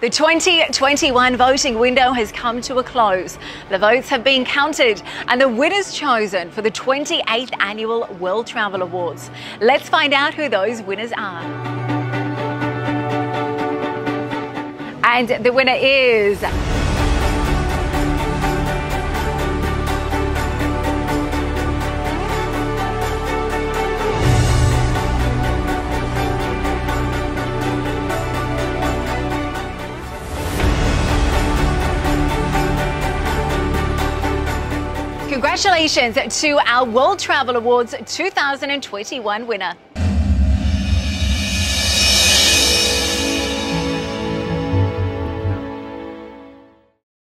The 2021 voting window has come to a close. The votes have been counted and the winners chosen for the 28th Annual World Travel Awards. Let's find out who those winners are. And the winner is. Congratulations to our World Travel Awards 2021 winner.